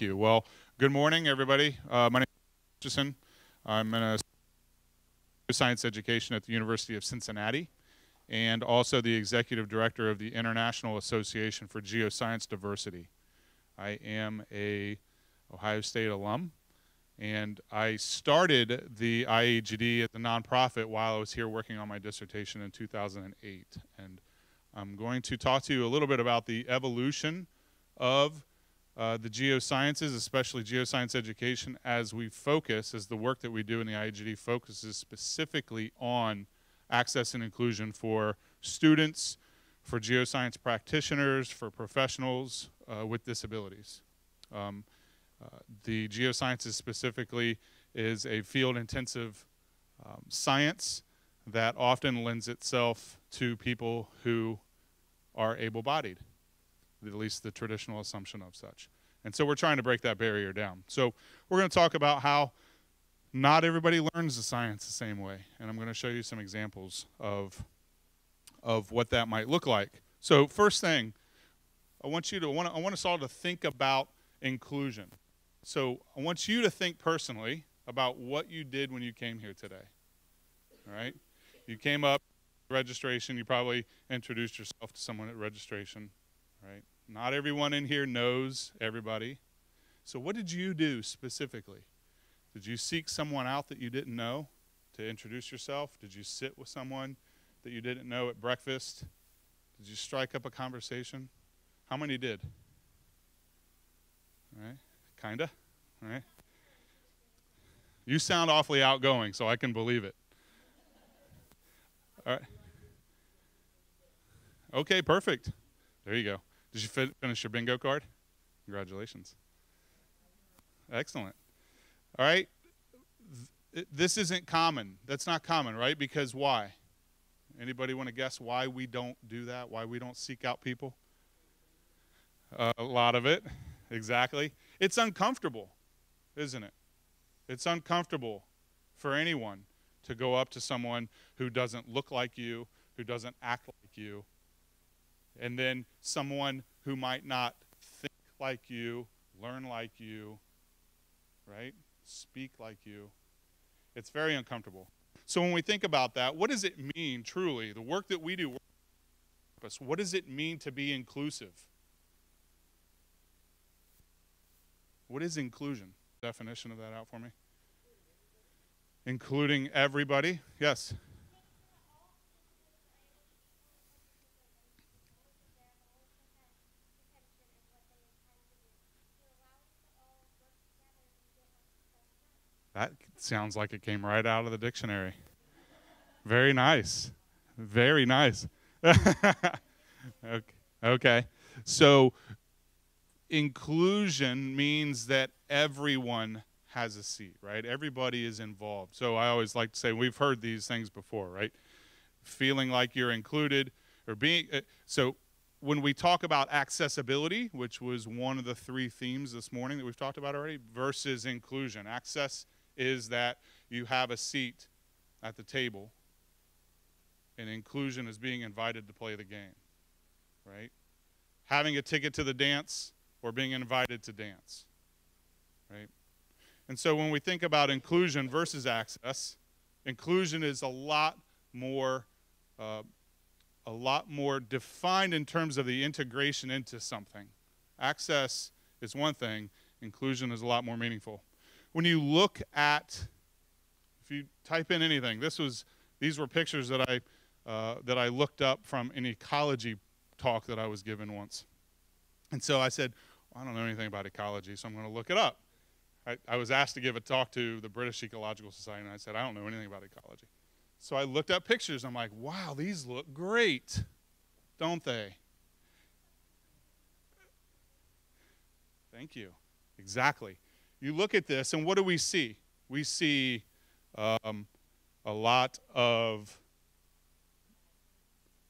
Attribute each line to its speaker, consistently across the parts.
Speaker 1: Thank you. Well, good morning, everybody. Uh, my name is Atchison. I'm in a science education at the University of Cincinnati and also the executive director of the International Association for Geoscience Diversity. I am a Ohio State alum and I started the IAGD at the nonprofit while I was here working on my dissertation in 2008. And I'm going to talk to you a little bit about the evolution of uh, the geosciences, especially geoscience education, as we focus, as the work that we do in the IAGD focuses specifically on access and inclusion for students, for geoscience practitioners, for professionals uh, with disabilities. Um, uh, the geosciences specifically is a field intensive um, science that often lends itself to people who are able bodied, at least the traditional assumption of such. And so we're trying to break that barrier down. So we're going to talk about how not everybody learns the science the same way. And I'm going to show you some examples of, of what that might look like. So first thing, I want you to I want, I want us all to think about inclusion. So I want you to think personally about what you did when you came here today. All right? You came up, registration, you probably introduced yourself to someone at registration, right? Not everyone in here knows everybody. So what did you do specifically? Did you seek someone out that you didn't know to introduce yourself? Did you sit with someone that you didn't know at breakfast? Did you strike up a conversation? How many did? All right? Kinda, right? You sound awfully outgoing, so I can believe it. All right. Okay, perfect. There you go. Did you fi- finish your bingo card? Congratulations. Excellent. All right. Th- this isn't common. That's not common, right? Because why? Anybody want to guess why we don't do that? Why we don't seek out people? Uh, a lot of it, exactly. It's uncomfortable, isn't it? It's uncomfortable for anyone to go up to someone who doesn't look like you, who doesn't act like you, and then someone who might not think like you, learn like you, right? Speak like you. It's very uncomfortable. So when we think about that, what does it mean truly? The work that we do, what does it mean to be inclusive? What is inclusion? Definition of that out for me. Including everybody. Yes. That sounds like it came right out of the dictionary. Very nice. Very nice. okay. So inclusion means that everyone has a seat, right? Everybody is involved. So I always like to say we've heard these things before, right? Feeling like you're included or being uh, so when we talk about accessibility, which was one of the three themes this morning that we've talked about already, versus inclusion. Access is that you have a seat at the table, and inclusion is being invited to play the game, right? Having a ticket to the dance or being invited to dance, right? And so when we think about inclusion versus access, inclusion is a lot more, uh, a lot more defined in terms of the integration into something. Access is one thing, inclusion is a lot more meaningful. When you look at, if you type in anything, this was, these were pictures that I, uh, that I looked up from an ecology talk that I was given once. And so I said, I don't know anything about ecology, so I'm going to look it up. I, I, was asked to give a talk to the British Ecological Society, and I said, I don't know anything about ecology. So I looked up pictures. I'm like, wow, these look great, don't they? Thank you. Exactly. You look at this, and what do we see? We see um, a lot of.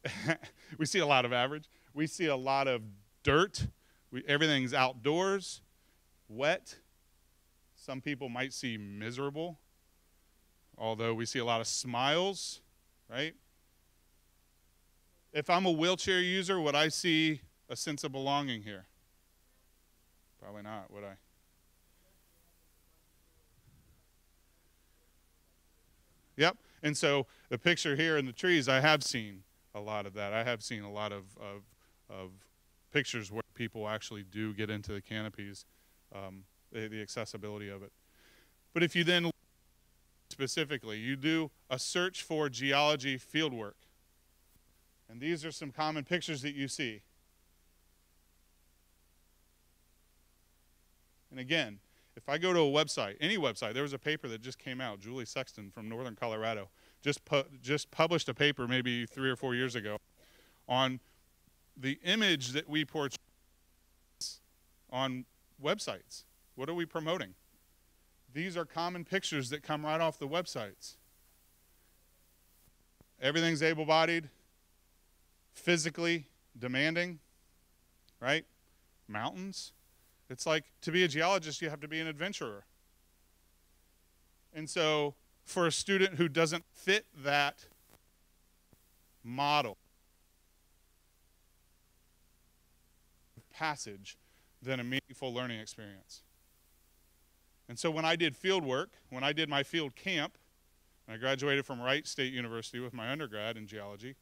Speaker 1: we see a lot of average. We see a lot of dirt we, everything's outdoors, wet. Some people might see miserable, although we see a lot of smiles, right? If I'm a wheelchair user, would I see a sense of belonging here? Probably not, would I? Yep. And so the picture here in the trees, I have seen a lot of that. I have seen a lot of, of, of pictures where people actually do get into the canopies, um, the, the accessibility of it. But if you then specifically, you do a search for geology fieldwork. And these are some common pictures that you see. And again, if I go to a website, any website, there was a paper that just came out, Julie Sexton from Northern Colorado, just, pu just published a paper maybe three or four years ago on the image that we portray on websites. What are we promoting? These are common pictures that come right off the websites. Everything's able bodied, physically demanding, right? Mountains. It's like to be a geologist, you have to be an adventurer. And so, for a student who doesn't fit that model, passage than a meaningful learning experience. And so when I did field work, when I did my field camp, and I graduated from Wright State University with my undergrad in geology,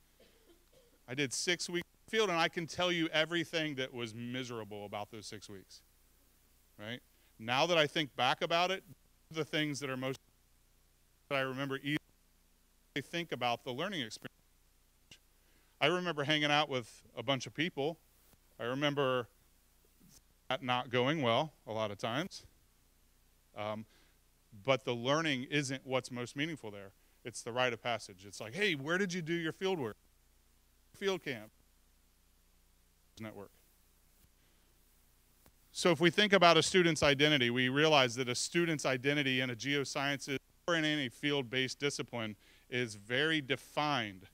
Speaker 1: I did six weeks field, and I can tell you everything that was miserable about those six weeks. Right? Now that I think back about it, the things that are most that I remember easily think about the learning experience. I remember hanging out with a bunch of people I remember that not going well a lot of times. Um, but the learning isn't what's most meaningful there. It's the rite of passage. It's like, hey, where did you do your field work? Field camp. Network. So if we think about a student's identity, we realize that a student's identity in a geosciences or in any field-based discipline is very defined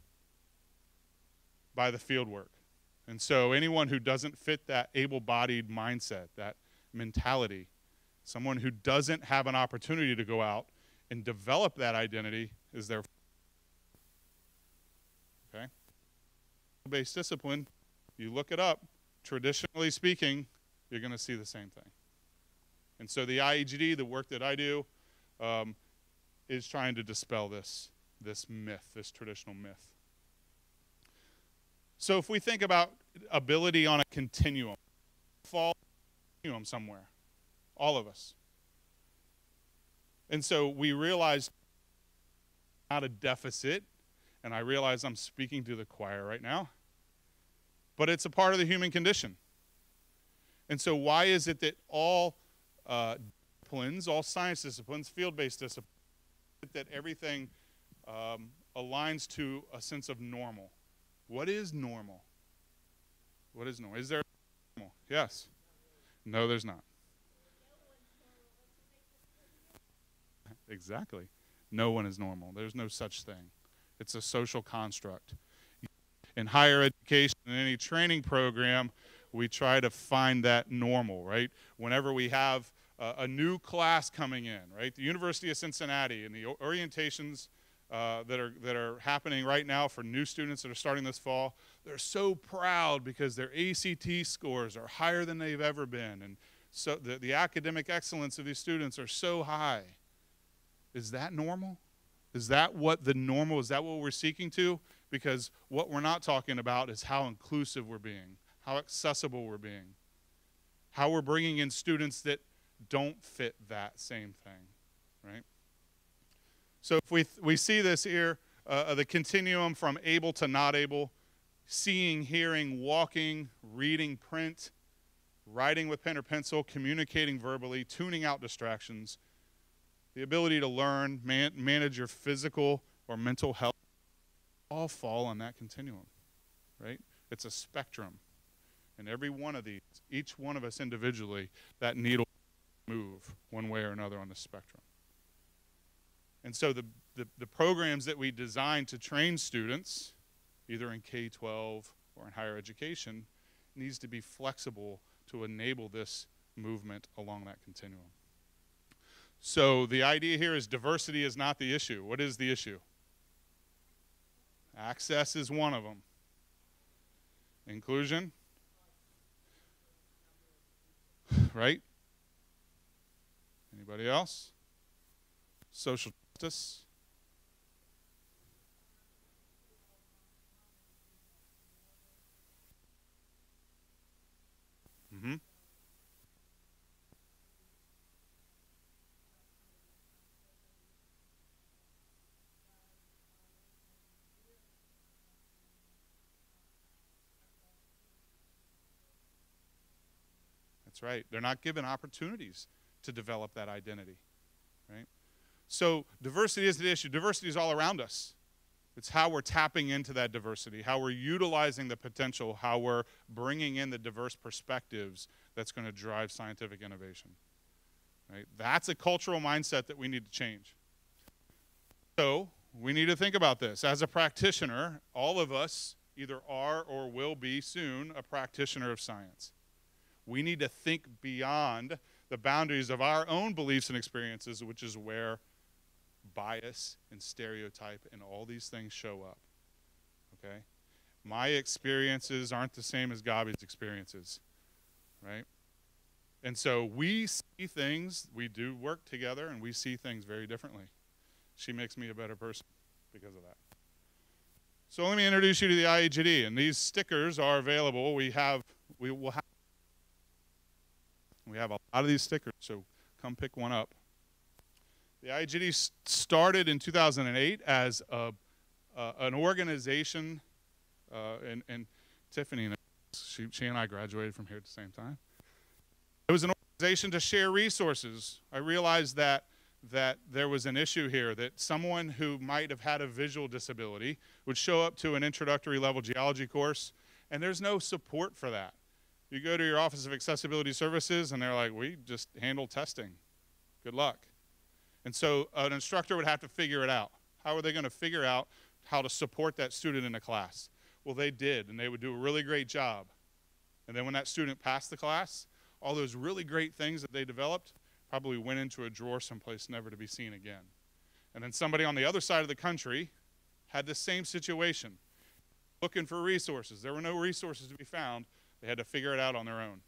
Speaker 1: by the field work. And so anyone who doesn't fit that able-bodied mindset, that mentality, someone who doesn't have an opportunity to go out and develop that identity is their okay based discipline you look it up traditionally speaking you're going to see the same thing and so the IAGD the work that i do um, is trying to dispel this this myth this traditional myth so if we think about ability on a continuum, fall continuum somewhere, all of us. And so we realize not a deficit, and I realize I'm speaking to the choir right now, but it's a part of the human condition. And so why is it that all uh, disciplines, all science disciplines, field-based disciplines, that everything um, aligns to a sense of normal? What is normal? What is normal? Is there normal? Yes. No, there's not. Exactly. No one is normal. There's no such thing. It's a social construct. In higher education, in any training program, we try to find that normal, right? Whenever we have a new class coming in, right? The University of Cincinnati and the orientations uh, that, are, that are happening right now for new students that are starting this fall. They're so proud because their ACT scores are higher than they've ever been. And so the, the academic excellence of these students are so high. Is that normal? Is that what the normal, is that what we're seeking to? Because what we're not talking about is how inclusive we're being, how accessible we're being, how we're bringing in students that don't fit that same thing, right? So if we, we see this here, uh, the continuum from able to not able, seeing, hearing, walking, reading, print, writing with pen or pencil, communicating verbally, tuning out distractions, the ability to learn, man, manage your physical or mental health, all fall on that continuum, right? It's a spectrum. And every one of these, each one of us individually, that needle move one way or another on the spectrum. And so the, the, the programs that we design to train students, either in K-12 or in higher education, needs to be flexible to enable this movement along that continuum. So the idea here is diversity is not the issue. What is the issue? Access is one of them. Inclusion? right? Anybody else? Social justice, Mm-hmm. That's right. They're not given opportunities to develop that identity, right? So diversity is the issue. Diversity is all around us. It's how we're tapping into that diversity, how we're utilizing the potential, how we're bringing in the diverse perspectives that's going to drive scientific innovation. Right? That's a cultural mindset that we need to change. So we need to think about this. As a practitioner, all of us either are or will be soon a practitioner of science. We need to think beyond the boundaries of our own beliefs and experiences, which is where bias and stereotype and all these things show up. Okay? My experiences aren't the same as Gabi's experiences, right? And so we see things, we do work together, and we see things very differently. She makes me a better person because of that. So let me introduce you to the IAGD, and these stickers are available. We have, we will have we have a lot of these stickers, so come pick one up. The IAGD started in 2008 as a, uh, an organization, uh, and, and, Tiffany, she, she and I graduated from here at the same time. It was an organization to share resources. I realized that that there was an issue here that someone who might have had a visual disability would show up to an introductory level geology course and there's no support for that you go to your Office of Accessibility Services and they're like, we just handle testing. Good luck. And so an instructor would have to figure it out. How are they going to figure out how to support that student in a class? Well, they did, and they would do a really great job. And then when that student passed the class, all those really great things that they developed probably went into a drawer someplace never to be seen again. And then somebody on the other side of the country had the same situation, looking for resources. There were no resources to be found, they had to figure it out on their own.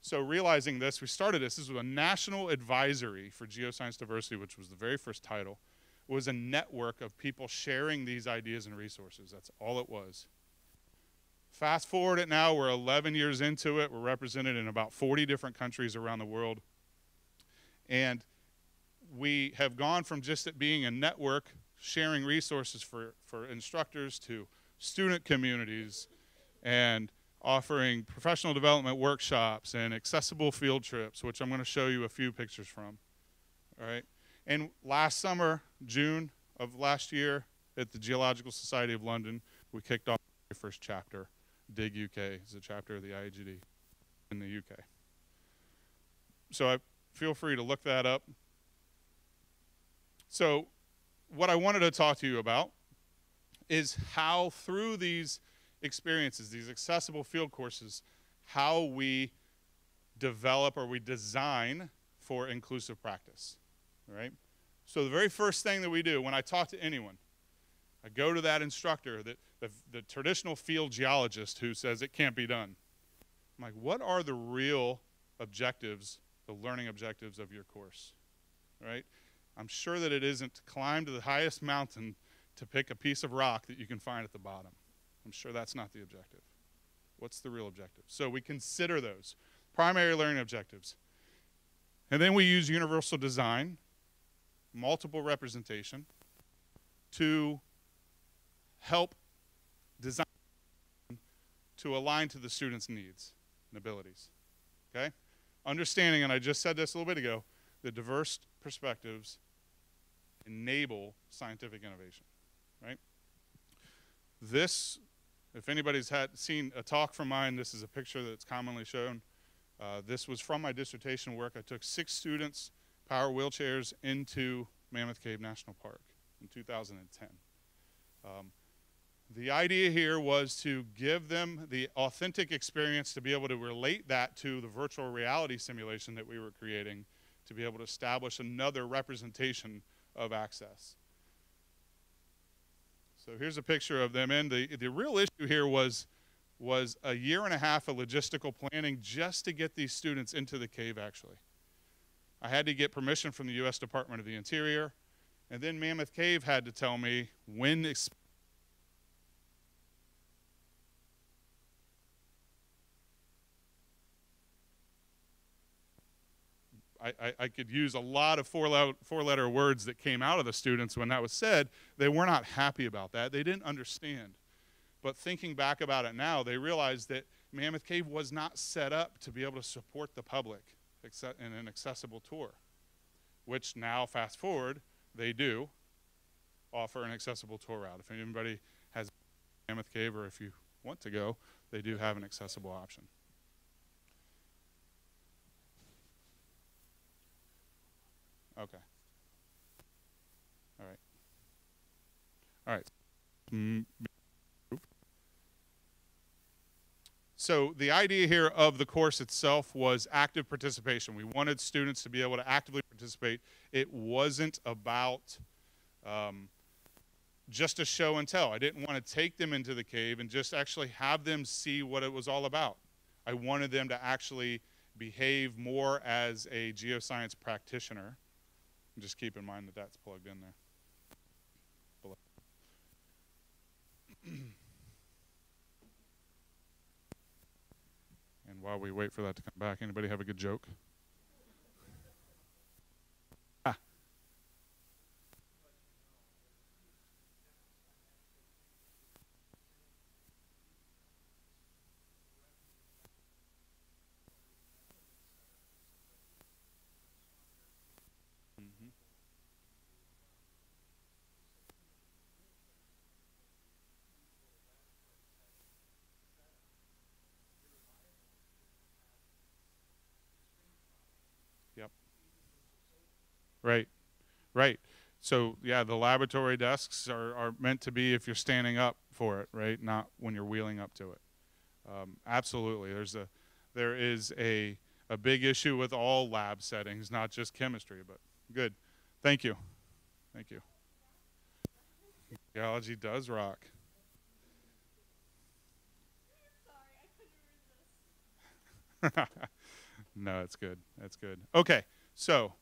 Speaker 1: So realizing this, we started this. This was a national advisory for geoscience diversity, which was the very first title. It was a network of people sharing these ideas and resources. That's all it was. Fast forward it now, we're 11 years into it. We're represented in about 40 different countries around the world. And we have gone from just it being a network sharing resources for, for instructors to student communities and offering professional development workshops and accessible field trips, which I'm going to show you a few pictures from. All right. And last summer, June of last year, at the Geological Society of London, we kicked off the first chapter. DIG UK is a chapter of the IAGD in the UK. So I feel free to look that up. So what I wanted to talk to you about is how through these experiences, these accessible field courses, how we develop or we design for inclusive practice, right? So the very first thing that we do when I talk to anyone, I go to that instructor, that the, the traditional field geologist who says it can't be done. I'm like, what are the real objectives, the learning objectives of your course, right? I'm sure that it isn't to climb to the highest mountain to pick a piece of rock that you can find at the bottom. I'm sure that's not the objective. What's the real objective? So we consider those primary learning objectives. And then we use universal design, multiple representation, to help design to align to the student's needs and abilities. Okay? Understanding, and I just said this a little bit ago, the diverse perspectives enable scientific innovation. Right? This if anybody's had seen a talk from mine, this is a picture that's commonly shown. Uh, this was from my dissertation work. I took six students, power wheelchairs, into Mammoth Cave National Park in 2010. Um, the idea here was to give them the authentic experience to be able to relate that to the virtual reality simulation that we were creating to be able to establish another representation of access. So here's a picture of them. And the, the real issue here was, was a year and a half of logistical planning just to get these students into the cave, actually. I had to get permission from the U.S. Department of the Interior. And then Mammoth Cave had to tell me when I, I, could use a lot of four, lo- four letter words that came out of the students when that was said. They were not happy about that. They didn't understand. But thinking back about it now, they realized that Mammoth Cave was not set up to be able to support the public in an accessible tour, which now, fast forward, they do offer an accessible tour route. If anybody has Mammoth Cave or if you want to go, they do have an accessible option. Okay. All right. All right. Mm, so the idea here of the course itself was active participation. We wanted students to be able to actively participate. It wasn't about um, just a show and tell. I didn't want to take them into the cave and just actually have them see what it was all about. I wanted them to actually behave more as a geoscience practitioner just keep in mind that that's plugged in there. and while we wait for that to come back, anybody have a good joke? Right, right. So yeah, the laboratory desks are, are meant to be if you're standing up for it, right? Not when you're wheeling up to it. Um, absolutely. There's a there is a a big issue with all lab settings, not just chemistry, but good. Thank you. Thank you. Geology does rock. no, it's good. That's good. Okay, so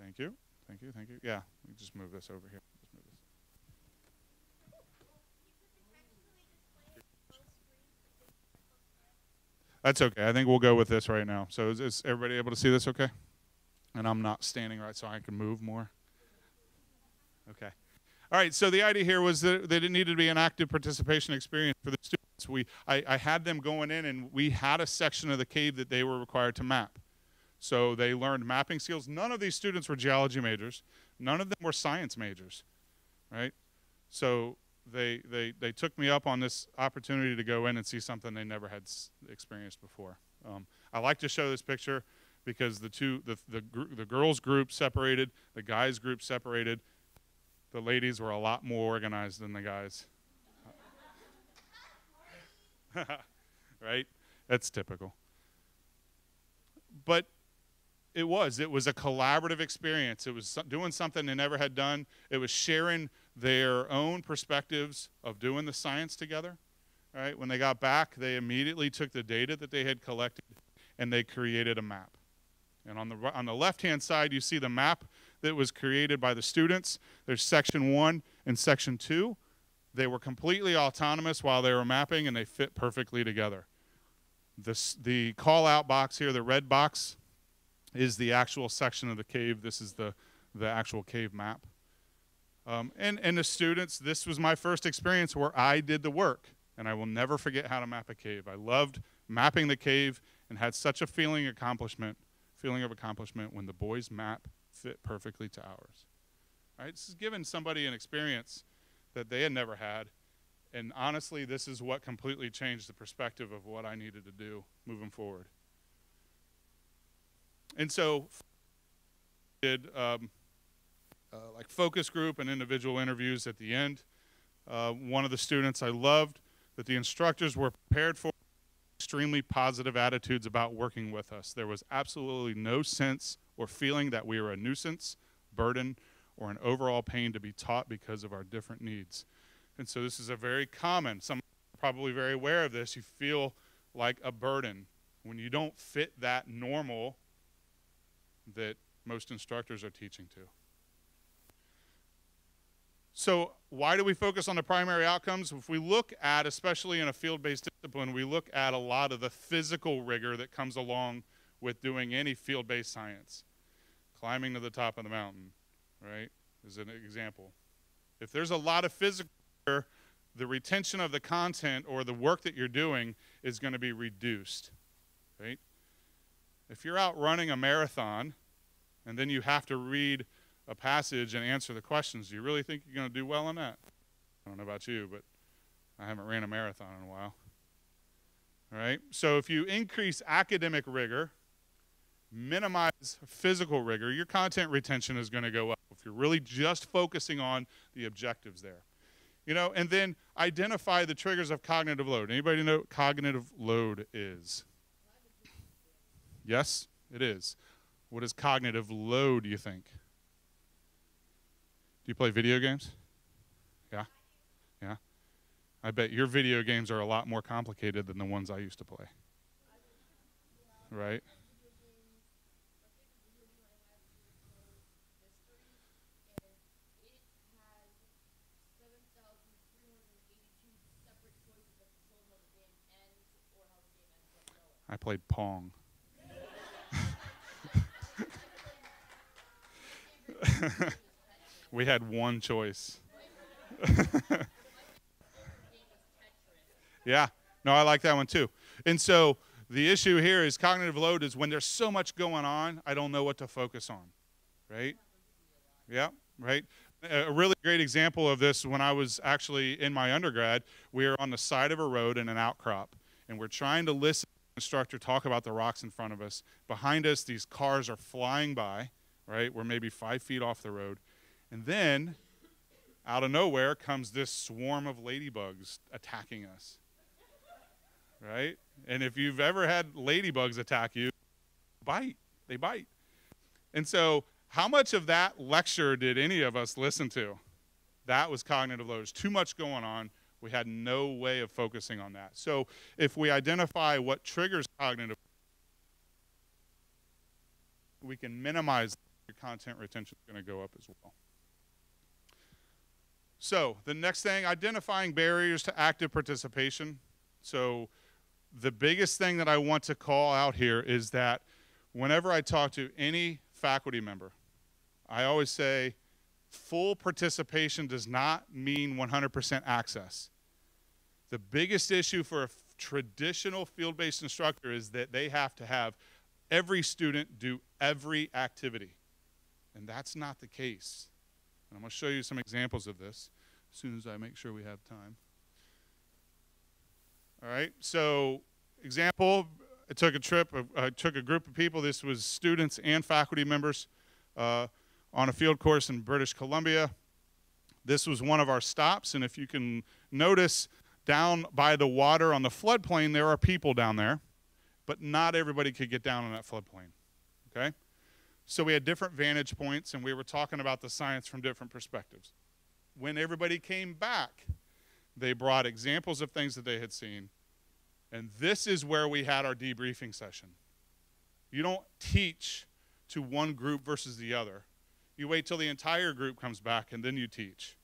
Speaker 1: Thank you. Thank you. Thank you. Yeah, let me just move this over here. This. That's okay. I think we'll go with this right now. So is, is everybody able to see this okay? And I'm not standing right so I can move more. Okay. All right, so the idea here was that, that it needed to be an active participation experience for the students. We, I, I had them going in, and we had a section of the cave that they were required to map. So they learned mapping skills. None of these students were geology majors. None of them were science majors, right? So they, they, they took me up on this opportunity to go in and see something they never had experienced before. Um, I like to show this picture because the two, the, the, the girls group separated, the guys group separated. The ladies were a lot more organized than the guys. right? That's typical. But it was. It was a collaborative experience. It was doing something they never had done. It was sharing their own perspectives of doing the science together. Right? When they got back, they immediately took the data that they had collected and they created a map. And on the on the left-hand side, you see the map that was created by the students. There's section 1 and section 2. They were completely autonomous while they were mapping and they fit perfectly together. This, the call out box here, the red box, is the actual section of the cave. This is the, the actual cave map. Um, and, and the students, this was my first experience where I did the work, and I will never forget how to map a cave. I loved mapping the cave and had such a feeling accomplishment, feeling of accomplishment when the boys' map fit perfectly to ours. All right, this is giving somebody an experience that they had never had, and honestly, this is what completely changed the perspective of what I needed to do moving forward. And so did um, uh, like focus group and individual interviews at the end. Uh, one of the students I loved that the instructors were prepared for extremely positive attitudes about working with us. There was absolutely no sense or feeling that we were a nuisance, burden, or an overall pain to be taught because of our different needs. And so this is a very common, some probably very aware of this, you feel like a burden when you don't fit that normal that most instructors are teaching to. So why do we focus on the primary outcomes? If we look at, especially in a field-based discipline, we look at a lot of the physical rigor that comes along with doing any field-based science. Climbing to the top of the mountain, right, is an example. If there's a lot of physical rigor, the retention of the content or the work that you're doing is going to be reduced, right? If you're out running a marathon and then you have to read a passage and answer the questions, do you really think you're going to do well on that? I don't know about you, but I haven't ran a marathon in a while. All right? So if you increase academic rigor, minimize physical rigor, your content retention is going to go up if you're really just focusing on the objectives there. You know, and then identify the triggers of cognitive load. Anybody know what cognitive load is? Yes, it is. What is cognitive load, you think? Do you play video games? Yeah? Yeah? I bet your video games are a lot more complicated than the ones I used to play. Right? I played Pong. we had one choice. yeah, no, I like that one too. And so the issue here is cognitive load is when there's so much going on, I don't know what to focus on, right? Yeah, right. A really great example of this when I was actually in my undergrad, we were on the side of a road in an outcrop, and we're trying to listen instructor talk about the rocks in front of us. Behind us, these cars are flying by, right? We're maybe five feet off the road. And then, out of nowhere, comes this swarm of ladybugs attacking us, right? And if you've ever had ladybugs attack you, bite. They bite. And so, how much of that lecture did any of us listen to? That was cognitive load. There's too much going on. We had no way of focusing on that. So if we identify what triggers cognitive, we can minimize your content retention is going to go up as well. So the next thing, identifying barriers to active participation. So the biggest thing that I want to call out here is that whenever I talk to any faculty member, I always say, full participation does not mean 100% access. The biggest issue for a traditional field based instructor is that they have to have every student do every activity. And that's not the case. And I'm going to show you some examples of this as soon as I make sure we have time. All right, so example, I took a trip, I took a group of people, this was students and faculty members. Uh, on a field course in British Columbia. This was one of our stops, and if you can notice, down by the water on the floodplain, there are people down there, but not everybody could get down on that floodplain. Okay? So we had different vantage points, and we were talking about the science from different perspectives. When everybody came back, they brought examples of things that they had seen, and this is where we had our debriefing session. You don't teach to one group versus the other you wait till the entire group comes back and then you teach.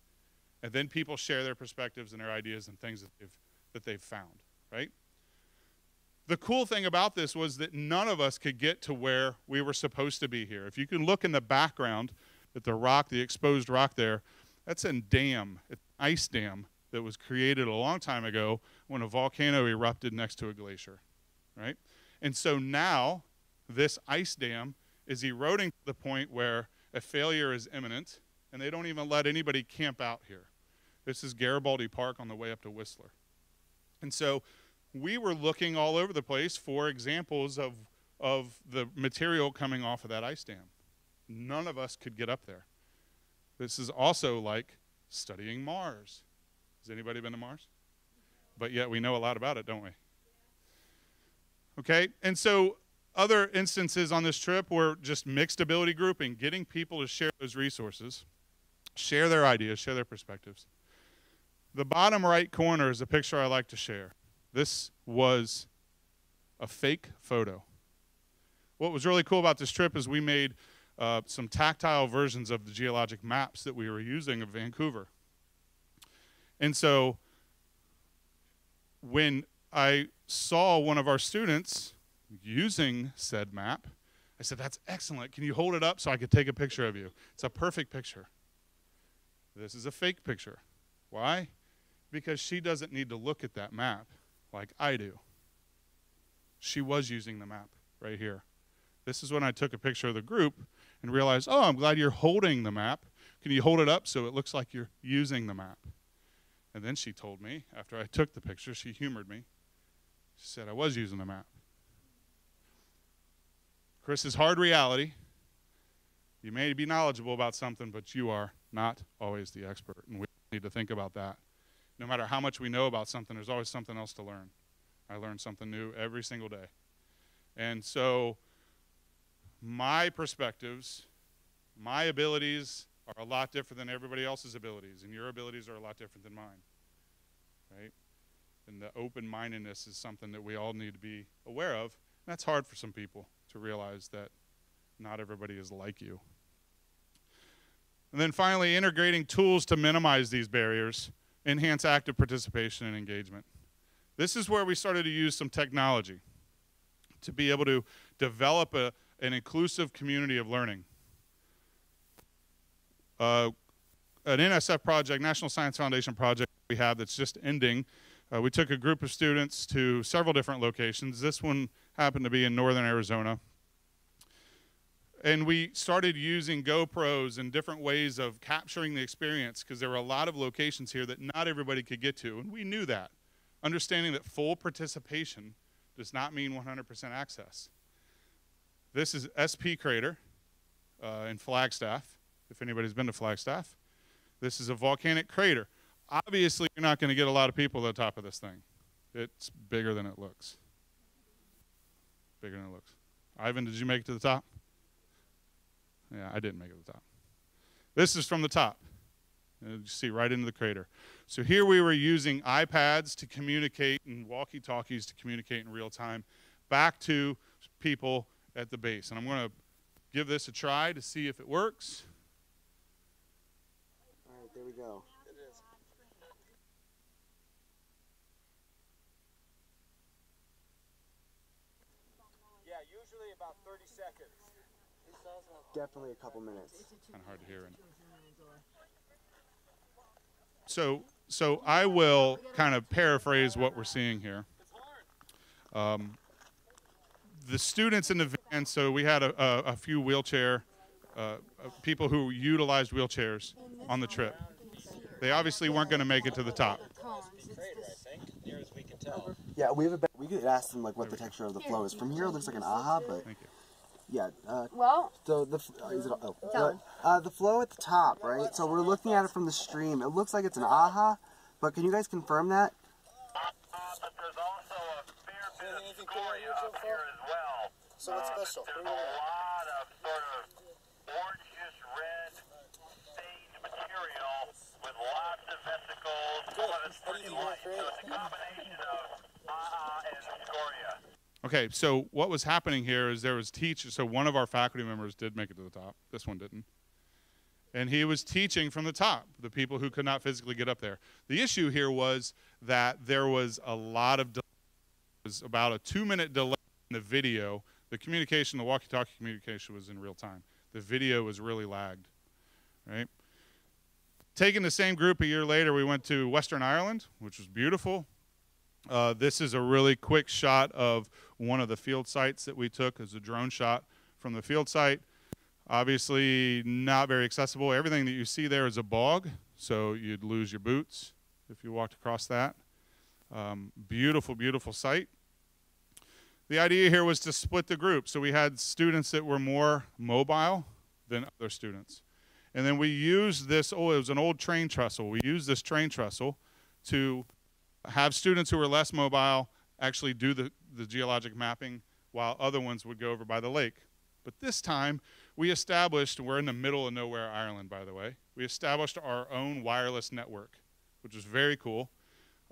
Speaker 1: And then people share their perspectives and their ideas and things that they've, that they've found, right? The cool thing about this was that none of us could get to where we were supposed to be here. If you can look in the background at the rock, the exposed rock there, that's a dam, an ice dam that was created a long time ago when a volcano erupted next to a glacier, right? And so now this ice dam is eroding to the point where a failure is imminent, and they don't even let anybody camp out here. This is Garibaldi Park on the way up to Whistler. And so we were looking all over the place for examples of, of the material coming off of that ice dam. None of us could get up there. This is also like studying Mars. Has anybody been to Mars? But yet we know a lot about it, don't we? Okay, and so other instances on this trip were just mixed ability grouping, getting people to share those resources, share their ideas, share their perspectives. The bottom right corner is a picture I like to share. This was a fake photo. What was really cool about this trip is we made uh, some tactile versions of the geologic maps that we were using of Vancouver. And so when I saw one of our students using said map, I said, That's excellent. Can you hold it up so I could take a picture of you? It's a perfect picture. This is a fake picture. Why? Because she doesn't need to look at that map like I do. She was using the map right here. This is when I took a picture of the group and realized, oh, I'm glad you're holding the map. Can you hold it up so it looks like you're using the map? And then she told me, after I took the picture, she humored me. She said I was using the map. Chris's hard reality. You may be knowledgeable about something, but you are not always the expert. And we need to think about that. No matter how much we know about something, there's always something else to learn. I learn something new every single day. And so, my perspectives, my abilities are a lot different than everybody else's abilities, and your abilities are a lot different than mine. Right? And the open mindedness is something that we all need to be aware of. And that's hard for some people to realize that not everybody is like you. And then finally, integrating tools to minimize these barriers, enhance active participation and engagement. This is where we started to use some technology to be able to develop a, an inclusive community of learning. Uh, an NSF project, National Science Foundation project we have that's just ending. Uh, we took a group of students to several different locations. This one happened to be in northern Arizona. And we started using GoPros and different ways of capturing the experience because there were a lot of locations here that not everybody could get to. And we knew that. Understanding that full participation does not mean 100% access. This is SP Crater uh, in Flagstaff, if anybody's been to Flagstaff. This is a volcanic crater. Obviously, you're not going to get a lot of people at the top of this thing. It's bigger than it looks. Bigger than it looks. Ivan, did you make it to the top? Yeah, I didn't make it to the top. This is from the top. Uh, you see right into the crater. So here we were using iPads to communicate and walkie-talkies to communicate in real time back to people at the base. And I'm going to give this a try to see if it works.
Speaker 2: All right, there we go.
Speaker 3: Yeah, usually about 30 seconds.
Speaker 2: Definitely a couple minutes.
Speaker 1: Kind of hard to hear. In. So, so I will kind of paraphrase what we're seeing here. Um, the students in the van, so we had a, a, a few wheelchair uh, uh, people who utilized wheelchairs on the trip. They obviously weren't going to make it to the top.
Speaker 3: Crater, I think, near as we can tell.
Speaker 2: Yeah, we have a. be- We could ask them like what the texture of the flow is. From here, it looks like an a'a, but
Speaker 1: Thank you.
Speaker 2: Yeah. Uh,
Speaker 4: Well,
Speaker 2: so the uh, is it oh
Speaker 4: Tell
Speaker 2: uh, the flow at the top, right? So we're looking at it from the stream. It looks like it's an a'a, but can you guys confirm that?
Speaker 5: Uh, but there's also a fair bit of scoria up here as well.
Speaker 3: So what's
Speaker 5: Uh,
Speaker 3: special?
Speaker 5: There's a lot of sort of orangish red sage material with lots of vesicles. Some of it's
Speaker 3: How do you
Speaker 5: pretty
Speaker 3: think you're
Speaker 5: light. So it's a combination of a'a and scoria.
Speaker 1: Okay, so what was happening here is there was teachers. So one of our faculty members did make it to the top. This one didn't. And he was teaching from the top, the people who could not physically get up there. The issue here was that there was a lot of delay. It was about a two-minute delay in the video. The communication, the walkie-talkie communication was in real time. The video was really lagged, right? Taking the same group a year later, we went to Western Ireland, which was beautiful. Uh, this is a really quick shot of one of the field sites that we took as a drone shot from the field site. Obviously, not very accessible. Everything that you see there is a bog, so you'd lose your boots if you walked across that. Um, beautiful, beautiful site. The idea here was to split the group. So we had students that were more mobile than other students. And then we used this, oh, it was an old train trestle. We used this train trestle to have students who are less mobile actually do the, the geologic mapping while other ones would go over by the lake. But this time, we established, we're in the middle of nowhere, Ireland, by the way. We established our own wireless network, which was very cool.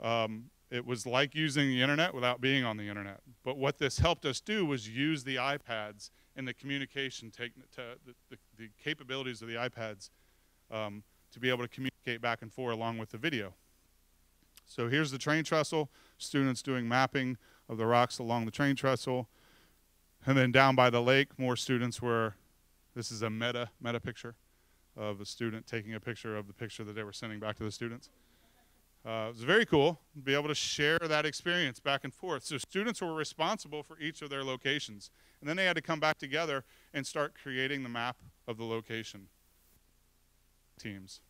Speaker 1: Um, it was like using the internet without being on the internet. But what this helped us do was use the iPads and the communication, take, to, the, the, the capabilities of the iPads um, to be able to communicate back and forth along with the video. So here's the train trestle, students doing mapping of the rocks along the train trestle. And then down by the lake, more students were, this is a meta, meta picture of a student taking a picture of the picture that they were sending back to the students. Uh, it was very cool to be able to share that experience back and forth. So students were responsible for each of their locations. And then they had to come back together and start creating the map of the location teams.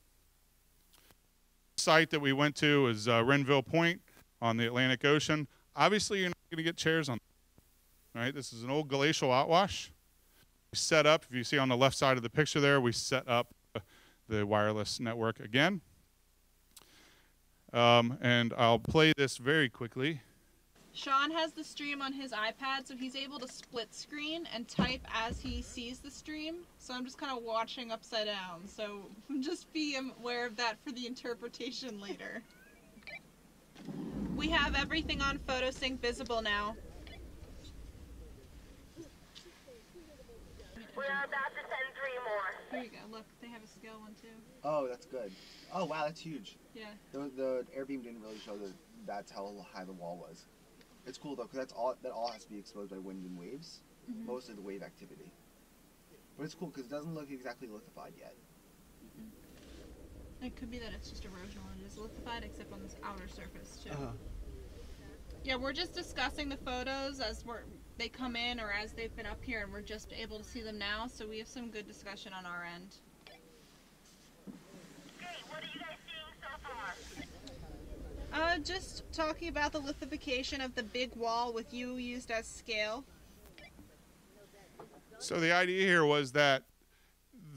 Speaker 1: Site that we went to is uh, Renville Point on the Atlantic Ocean. Obviously, you're not going to get chairs on. Right, this is an old glacial outwash. We set up, if you see on the left side of the picture there, we set up the wireless network again. Um, and I'll play this very quickly.
Speaker 4: Sean has the stream on his iPad, so he's able to split screen and type as he sees the stream. So I'm just kind of watching upside down. So just be aware of that for the interpretation later. We have everything on PhotoSync visible now.
Speaker 5: We're about to send three more.
Speaker 4: Here you go. Look, they have a scale one too.
Speaker 2: Oh, that's good. Oh wow, that's huge.
Speaker 4: Yeah.
Speaker 2: The the air beam didn't really show that that's how high the wall was. It's cool though, because that's all that all has to be exposed by wind and waves.
Speaker 4: Mhm.
Speaker 2: Most of the wave activity. But it's cool because it doesn't look exactly lithified yet.
Speaker 4: It could be that it's just erosional and it is lithified, except on this outer surface too.
Speaker 2: Uh-huh.
Speaker 4: Yeah, we're just discussing the photos as we're they come in or as they've been up here, and we're just able to see them now. So we have some good discussion on our end.
Speaker 5: Great, what are you guys seeing so far?
Speaker 4: Uh, just talking about the lithification of the big wall with you used as scale.
Speaker 1: So the idea here was that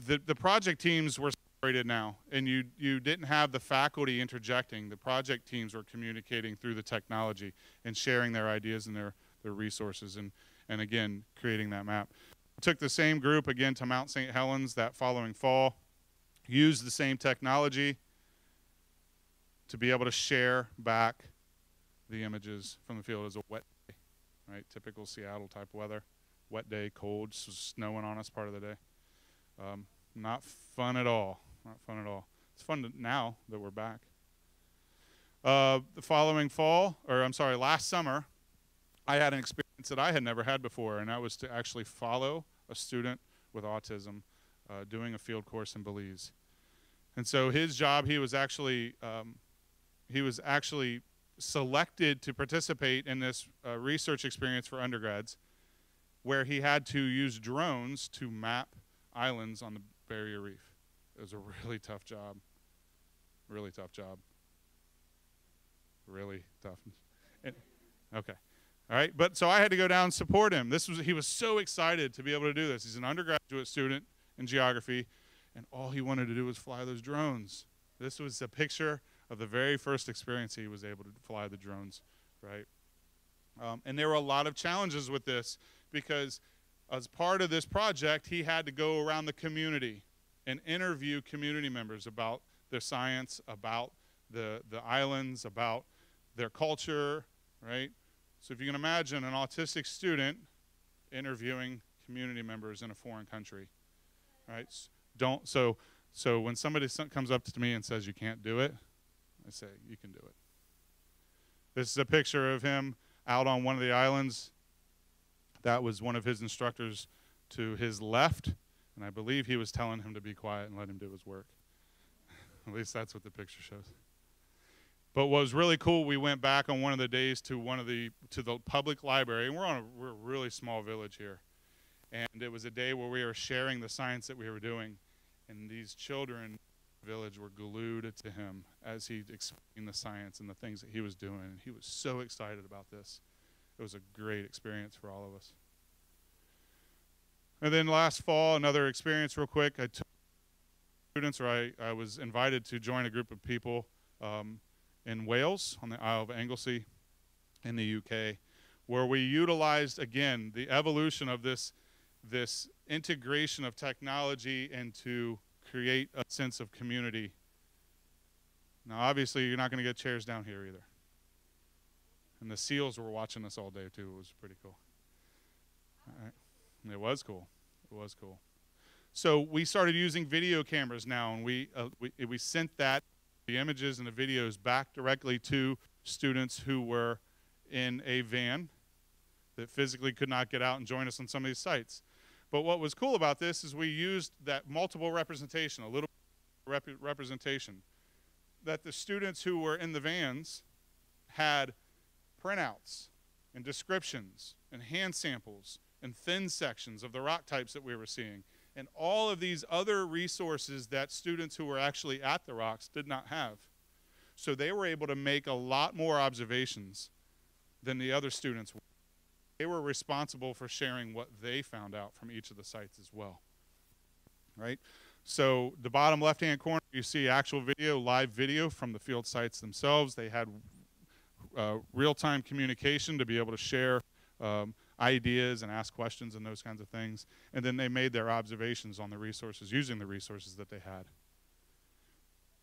Speaker 1: the, the project teams were separated now, and you, you didn't have the faculty interjecting. The project teams were communicating through the technology and sharing their ideas and their, their resources, and, and again, creating that map. Took the same group again to Mount St. Helens that following fall, used the same technology to be able to share back the images from the field as a wet day, right? Typical Seattle type weather wet day, cold, snowing on us part of the day. Um, not fun at all. Not fun at all. It's fun now that we're back. Uh, the following fall, or I'm sorry, last summer, I had an experience that I had never had before, and that was to actually follow a student with autism uh, doing a field course in Belize. And so his job, he was actually um, he was actually selected to participate in this uh, research experience for undergrads where he had to use drones to map islands on the barrier reef. It was a really tough job. Really tough job. Really tough. And, okay. All right, but so I had to go down and support him. This was he was so excited to be able to do this. He's an undergraduate student in geography, and all he wanted to do was fly those drones. This was a picture of the very first experience he was able to fly the drones, right? Um, and there were a lot of challenges with this because as part of this project, he had to go around the community and interview community members about their science, about the, the islands, about their culture, right? So if you can imagine an autistic student interviewing community members in a foreign country, right? Don't so so when somebody comes up to me and says you can't do it, I say you can do it. This is a picture of him out on one of the islands. That was one of his instructors to his left, and I believe he was telling him to be quiet and let him do his work. At least that's what the picture shows. But what was really cool, we went back on one of the days to one of the to the public library, and we're on a, we're a really small village here, and it was a day where we were sharing the science that we were doing, and these children village were glued to him as he explained the science and the things that he was doing, and he was so excited about this. It was a great experience for all of us. And then last fall, another experience, real quick. I took students, or I, I was invited to join a group of people um, in Wales on the Isle of Anglesey in the UK, where we utilized again the evolution of this this integration of technology and to create a sense of community. Now, obviously, you're not going to get chairs down here either. And the seals were watching us all day too. It was pretty cool. It was cool. It was cool. So we started using video cameras now, and we uh, we, we sent that the images and the videos back directly to students who were in a van that physically could not get out and join us on some of these sites. But what was cool about this is we used that multiple representation, a little rep- representation, that the students who were in the vans had printouts and descriptions and hand samples and thin sections of the rock types that we were seeing and all of these other resources that students who were actually at the rocks did not have. So they were able to make a lot more observations than the other students were. They were responsible for sharing what they found out from each of the sites as well. Right? So the bottom left-hand corner, you see actual video, live video from the field sites themselves. They had uh, real-time communication to be able to share um, ideas and ask questions and those kinds of things. And then they made their observations on the resources using the resources that they had.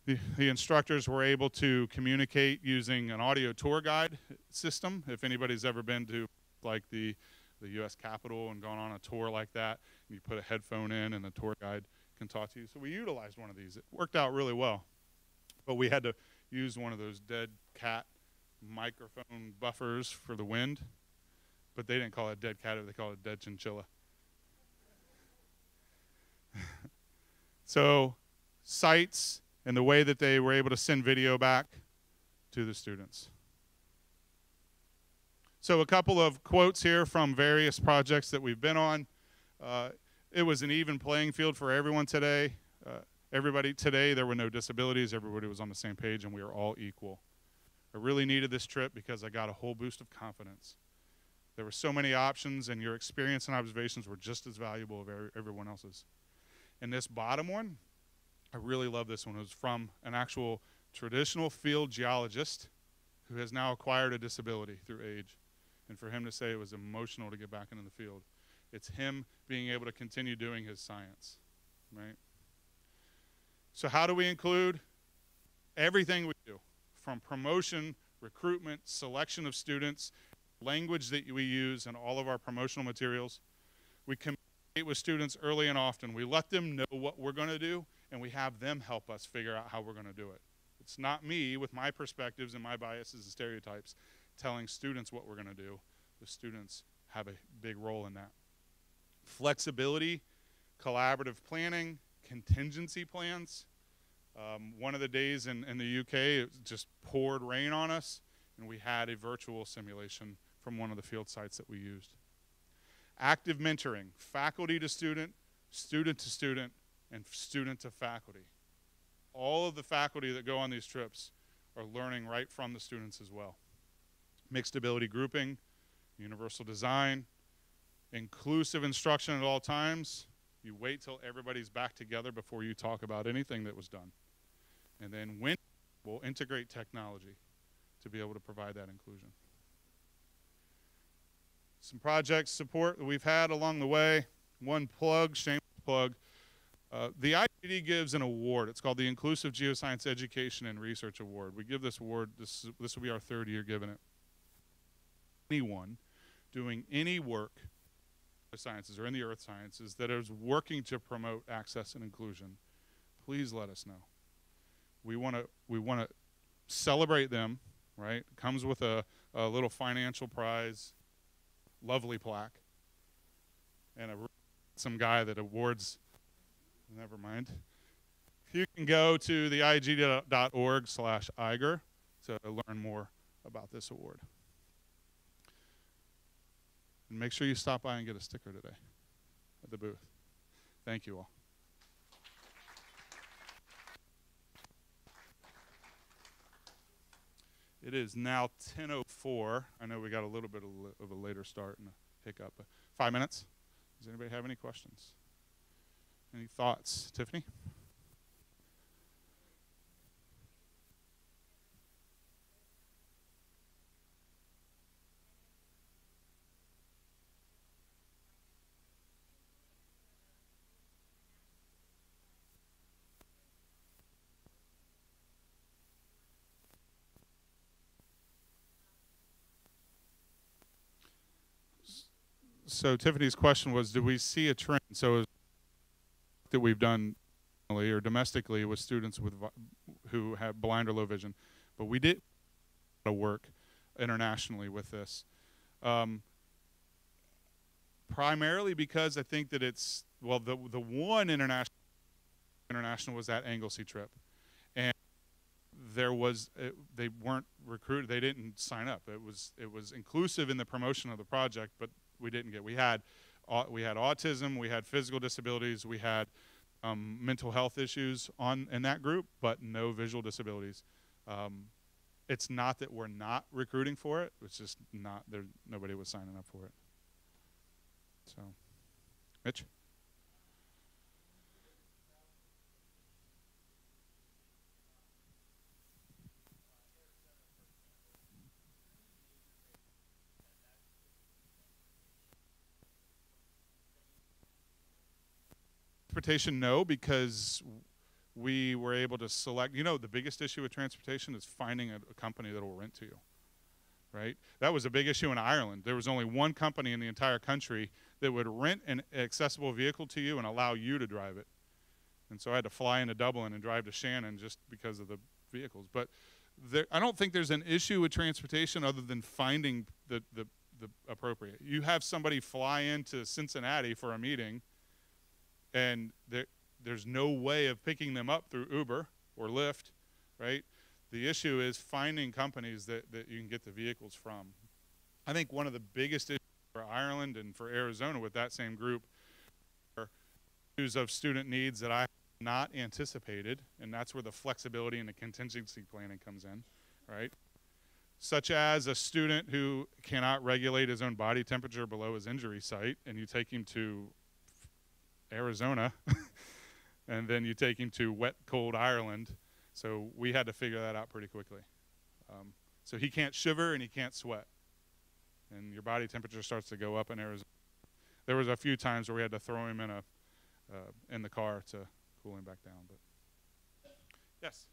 Speaker 1: The, the instructors were able to communicate using an audio tour guide system. If anybody's ever been to like the the U.S. Capitol and gone on a tour like that, And you put a headphone in and the tour guide can talk to you. So we utilized one of these. It worked out really well, but we had to use one of those dead cat microphone buffers for the wind but they didn't call it dead cat, they called it dead chinchilla. so, sites and the way that they were able to send video back to the students. So, a couple of quotes here from various projects that we've been on. Uh, it was an even playing field for everyone today. Uh, everybody today, there were no disabilities. Everybody was on the same page, and we were all equal. I really needed this trip because I got a whole boost of confidence. There were so many options, and your experience and observations were just as valuable as everyone else's. And this bottom one, I really love this one. It was from an actual traditional field geologist who has now acquired a disability through age. And for him to say it was emotional to get back into the field, it's him being able to continue doing his science, right? So, how do we include everything we do from promotion, recruitment, selection of students, language that we use in all of our promotional materials. We communicate with students early and often. We let them know what we're going to do, and we have them help us figure out how we're going to do it. It's not me with my perspectives and my biases and stereotypes telling students what we're going to do. The students have a big role in that. Flexibility, collaborative planning, contingency plans. Um, one of the days in, in the UK, it just poured rain on us, and we had a virtual simulation from one of the field sites that we used. Active mentoring, faculty to student, student to student, and student to faculty. All of the faculty that go on these trips are learning right from the students as well. Mixed ability grouping, universal design, inclusive instruction at all times. You wait till everybody's back together before you talk about anything that was done. And then when we'll integrate technology to be able to provide that inclusion some project support that we've had along the way. One plug, shameless plug. Uh, the IAGD gives an award. It's called the Inclusive Geoscience Education and Research Award. We give this award, this, this will be our third year giving it. Anyone doing any work in sciences or in the earth sciences that is working to promote access and inclusion, please let us know. We want to we want to celebrate them, right? Comes with a, a little financial prize lovely plaque and a some guy that awards never mind you can go to the ig.org slash iger to learn more about this award and make sure you stop by and get a sticker today at the booth thank you all It is now 10:04. I know we got a little bit of a later start and a hiccup. But five minutes. Does anybody have any questions? Any thoughts, Tiffany? So Tiffany's question was, do we see a trend? So that we've done or domestically with students with who have blind or low vision. But we did a work internationally with this. Um, primarily because I think that it's well the the one international international was that Anglesey trip, and there was it, they weren't recruited they didn't sign up it was it was inclusive in the promotion of the project but we didn't get. We had au- we had autism we had physical disabilities we had um, mental health issues on in that group but no visual disabilities. Um, it's not that we're not recruiting for it it's just not there nobody was signing up for it. So mitch transportation no because we were able to select you know the biggest issue with transportation is finding a, a company that will rent to you right? That was a big issue in ireland. There was only one company in the entire country that would rent an accessible vehicle to you and allow you to drive it. And so i had to fly into dublin and drive to shannon just because of the vehicles. But there, i don't think there's an issue with transportation other than finding the, the, the appropriate. You have somebody fly into cincinnati for a meeting and there, there's no way of picking them up through Uber or Lyft, right? The issue is finding companies that, that you can get the vehicles from. I think one of the biggest issues for Ireland and for Arizona with that same group are issues of student needs that I have not anticipated, and that's where the flexibility and the contingency planning comes in, right? Such as a student who cannot regulate his own body temperature below his injury site, and you take him to Arizona, and then you take him to wet, cold Ireland. So we had to figure that out pretty quickly. Um, so he can't shiver and he can't sweat, and your body temperature starts to go up in Arizona. There was a few times where we had to throw him in a uh, in the car to cool him back down. But yes.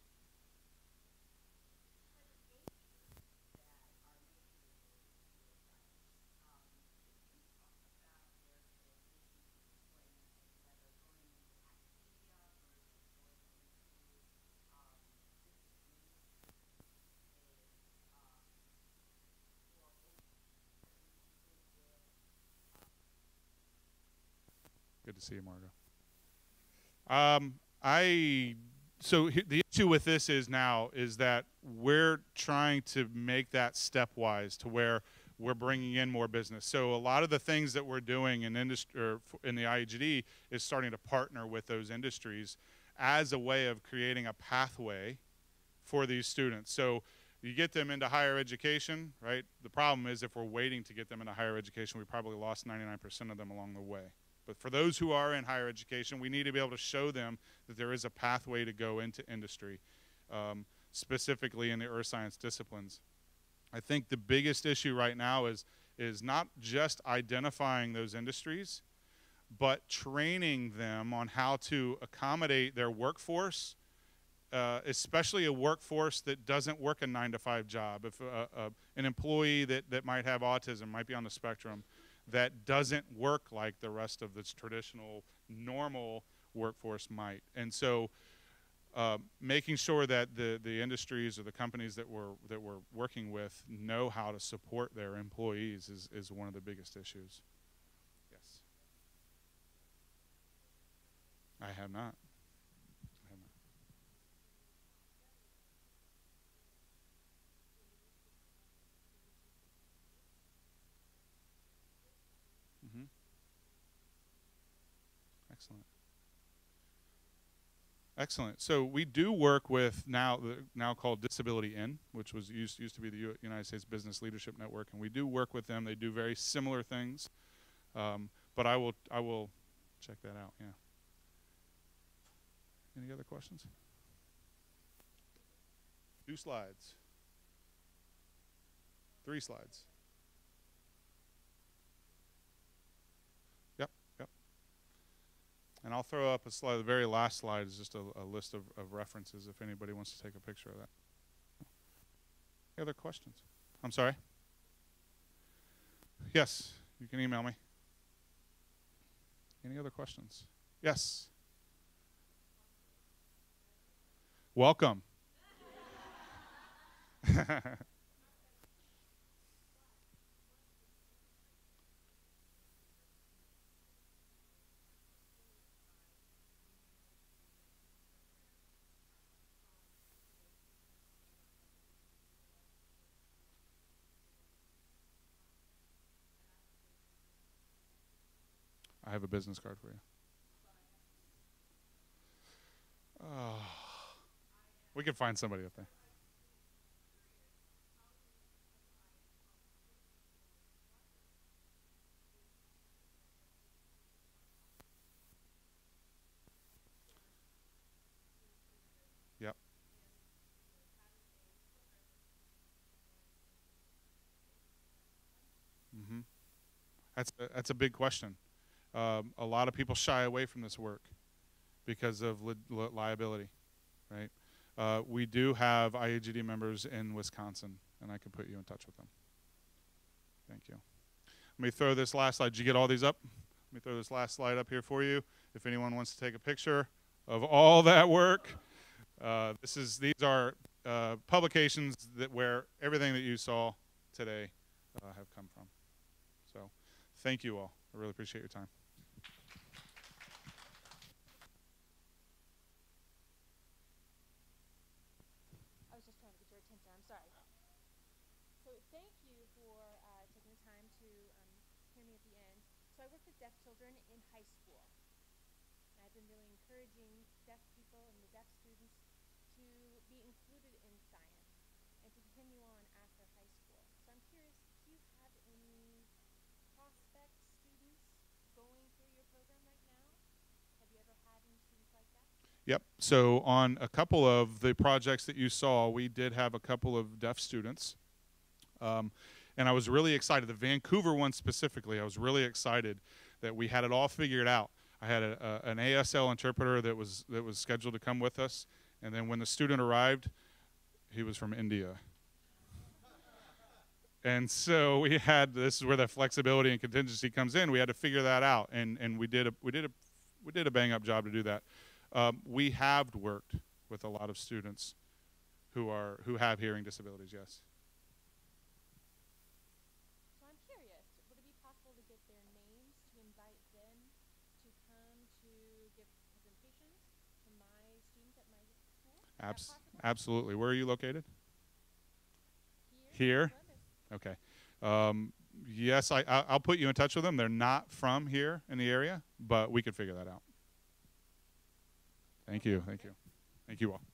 Speaker 1: Good to see you, Margot. Um, I so he- the issue with this is now is that we're trying to make that stepwise to where we're bringing in more business. So a lot of the things that we're doing in industry in the IAGD is starting to partner with those industries as a way of creating a pathway for these students. So you get them into higher education, right? The problem is if we're waiting to get them into higher education, we probably lost 99% of them along the way. But for those who are in higher education, we need to be able to show them that there is a pathway to go into industry, um, specifically in the earth science disciplines. I think the biggest issue right now is is not just identifying those industries, but training them on how to accommodate their workforce, uh, especially a workforce that doesn't work a nine to five job. If uh, uh, an employee that, that might have autism, might be on the spectrum, that doesn't work like the rest of this traditional normal workforce might. And so uh, making sure that the, the industries or the companies that we're, that we're working with know how to support their employees is, is one of the biggest issues. Yes. I have not. I have not. Mhm. Excellent. Excellent. So we do work with now the now called Disability In, which was used used to be the United States Business Leadership Network, and we do work with them. They do very similar things, um, but I will I will check that out. Yeah. Any other questions? Two slides. Three slides. Yep, yep. And I'll throw up a slide. The very last slide is just a, a list of, of references if anybody wants to take a picture of that. Any other questions? I'm sorry? Yes, you can email me. Any other questions? Yes. Welcome. I have a business card for you. Oh, we can find somebody up there. Yep. hmm That's a, that's a big question. Um, a lot of people shy away from this work because of li- li- liability, right? Uh, we do have IAGD members in Wisconsin, and I can put you in touch with them. Thank you. Let me throw this last slide. Did you get all these up? Let me throw this last slide up here for you. If anyone wants to take a picture of all that work, uh, this is these are uh, publications that where everything that you saw today uh, have come from. So, thank you all. I really appreciate your time.
Speaker 6: I was just trying to get your attention. I'm sorry. So thank you for uh, taking the time to um, hear me at the end. So I work with deaf children in high school. And I've been really encouraging deaf people and the deaf students to be included in science and to continue on after high school. So I'm curious, do you have any prospect students going through your program right now? Have you ever had any students like that?
Speaker 1: Yep. So on a couple of the projects that you saw, we did have a couple of deaf students, um, and I was really excited. The Vancouver one specifically, I was really excited that we had it all figured out. I had a, a, an ASL interpreter that was that was scheduled to come with us, and then when the student arrived, he was from India. And so we had this is where the flexibility and contingency comes in. We had to figure that out, and and we did a we did a we did a bang up job to do that. Um, we have worked with a lot of students who are who have hearing disabilities. Yes.
Speaker 6: So I'm curious, would it be possible to get their names to invite them to come to give presentations to my students at my school?
Speaker 1: Abs- absolutely. Where are you located?
Speaker 6: Here?
Speaker 1: Here? Okay. Um, yes, I, I I'll put you in touch with them. They're not from here in the area, but we could figure that out. Thank you. Thank you. Thank you all.